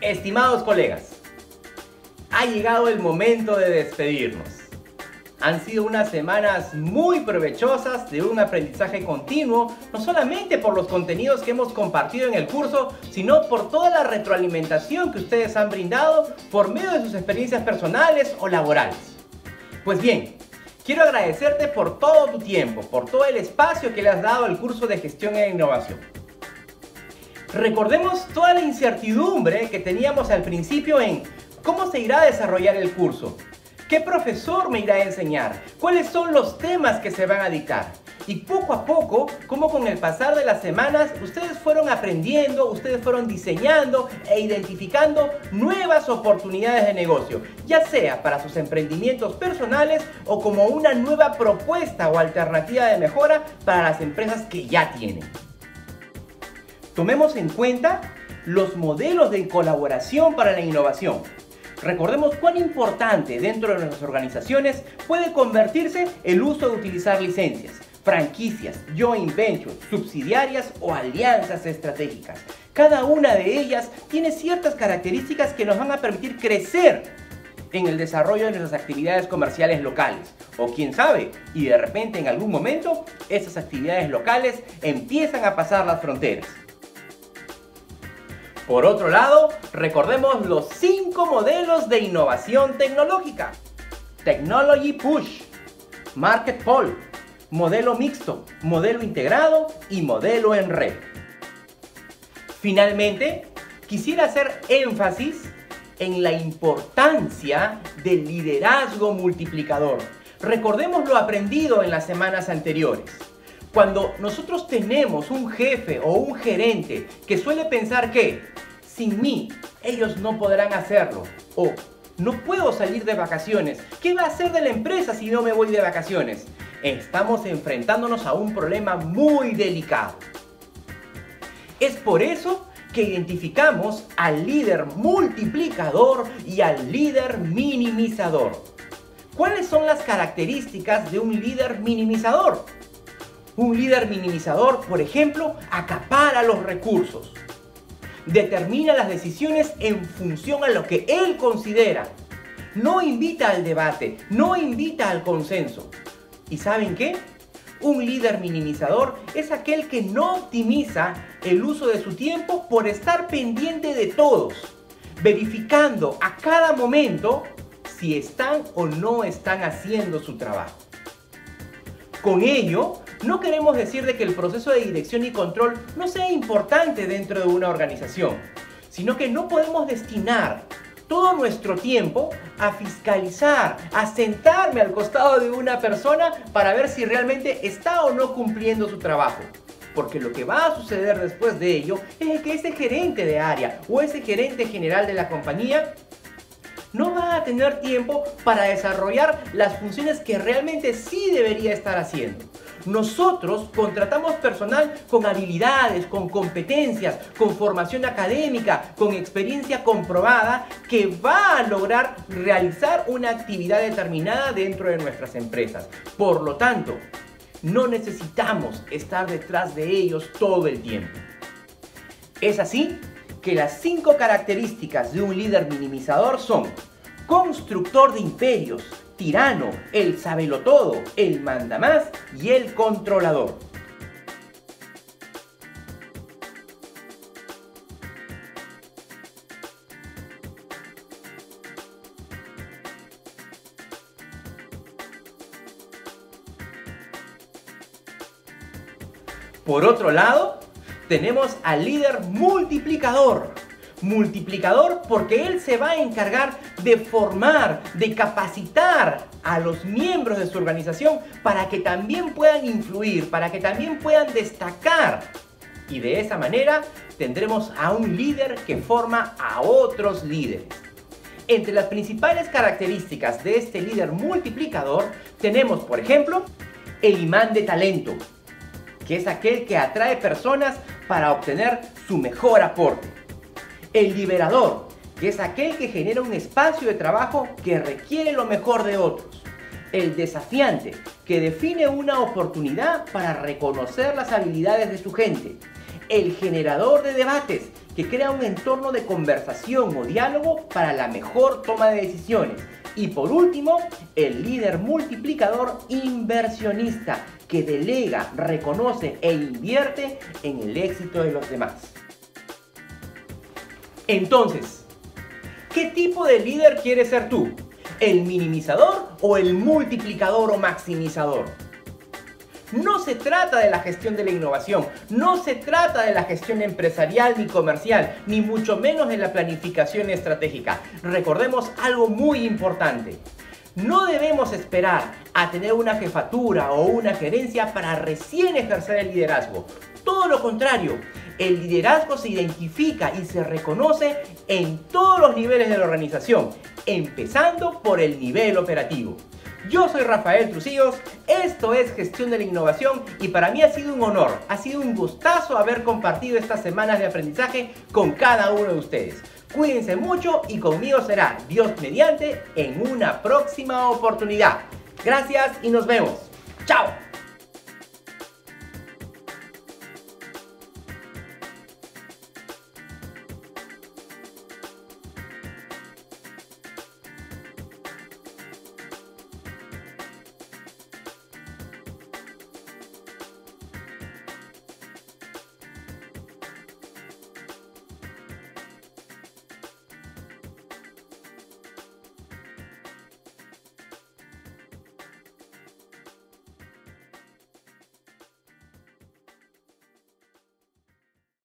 Estimados colegas, ha llegado el momento de despedirnos. Han sido unas semanas muy provechosas de un aprendizaje continuo, no solamente por los contenidos que hemos compartido en el curso, sino por toda la retroalimentación que ustedes han brindado por medio de sus experiencias personales o laborales. Pues bien, quiero agradecerte por todo tu tiempo, por todo el espacio que le has dado al curso de gestión e innovación. Recordemos toda la incertidumbre que teníamos al principio en cómo se irá a desarrollar el curso, qué profesor me irá a enseñar, cuáles son los temas que se van a dictar. Y poco a poco, como con el pasar de las semanas, ustedes fueron aprendiendo, ustedes fueron diseñando e identificando nuevas oportunidades de negocio, ya sea para sus emprendimientos personales o como una nueva propuesta o alternativa de mejora para las empresas que ya tienen. Tomemos en cuenta los modelos de colaboración para la innovación. Recordemos cuán importante dentro de nuestras organizaciones puede convertirse el uso de utilizar licencias, franquicias, joint ventures, subsidiarias o alianzas estratégicas. Cada una de ellas tiene ciertas características que nos van a permitir crecer en el desarrollo de nuestras actividades comerciales locales. O quién sabe, y de repente en algún momento esas actividades locales empiezan a pasar las fronteras. Por otro lado, recordemos los cinco modelos de innovación tecnológica. Technology Push, Market Pull, modelo mixto, modelo integrado y modelo en red. Finalmente, quisiera hacer énfasis en la importancia del liderazgo multiplicador. Recordemos lo aprendido en las semanas anteriores. Cuando nosotros tenemos un jefe o un gerente que suele pensar que sin mí ellos no podrán hacerlo o no puedo salir de vacaciones, ¿qué va a hacer de la empresa si no me voy de vacaciones? Estamos enfrentándonos a un problema muy delicado. Es por eso que identificamos al líder multiplicador y al líder minimizador. ¿Cuáles son las características de un líder minimizador? Un líder minimizador, por ejemplo, acapara los recursos. Determina las decisiones en función a lo que él considera. No invita al debate, no invita al consenso. ¿Y saben qué? Un líder minimizador es aquel que no optimiza el uso de su tiempo por estar pendiente de todos, verificando a cada momento si están o no están haciendo su trabajo. Con ello, no queremos decir de que el proceso de dirección y control no sea importante dentro de una organización, sino que no podemos destinar todo nuestro tiempo a fiscalizar, a sentarme al costado de una persona para ver si realmente está o no cumpliendo su trabajo. Porque lo que va a suceder después de ello es que ese gerente de área o ese gerente general de la compañía no va a tener tiempo para desarrollar las funciones que realmente sí debería estar haciendo. Nosotros contratamos personal con habilidades, con competencias, con formación académica, con experiencia comprobada que va a lograr realizar una actividad determinada dentro de nuestras empresas. Por lo tanto, no necesitamos estar detrás de ellos todo el tiempo. Es así que las cinco características de un líder minimizador son constructor de imperios, tirano, el sabelotodo, el mandamás y el controlador. Por otro lado, tenemos al líder multiplicador. Multiplicador porque él se va a encargar de formar, de capacitar a los miembros de su organización para que también puedan influir, para que también puedan destacar. Y de esa manera tendremos a un líder que forma a otros líderes. Entre las principales características de este líder multiplicador tenemos, por ejemplo, el imán de talento, que es aquel que atrae personas para obtener su mejor aporte. El liberador, que es aquel que genera un espacio de trabajo que requiere lo mejor de otros. El desafiante, que define una oportunidad para reconocer las habilidades de su gente. El generador de debates, que crea un entorno de conversación o diálogo para la mejor toma de decisiones. Y por último, el líder multiplicador inversionista que delega, reconoce e invierte en el éxito de los demás. Entonces, ¿qué tipo de líder quieres ser tú? ¿El minimizador o el multiplicador o maximizador? No se trata de la gestión de la innovación, no se trata de la gestión empresarial ni comercial, ni mucho menos de la planificación estratégica. Recordemos algo muy importante. No debemos esperar a tener una jefatura o una gerencia para recién ejercer el liderazgo. Todo lo contrario, el liderazgo se identifica y se reconoce en todos los niveles de la organización, empezando por el nivel operativo. Yo soy Rafael Trucillos, esto es Gestión de la Innovación y para mí ha sido un honor, ha sido un gustazo haber compartido estas semanas de aprendizaje con cada uno de ustedes. Cuídense mucho y conmigo será Dios mediante en una próxima oportunidad. Gracias y nos vemos. Chao.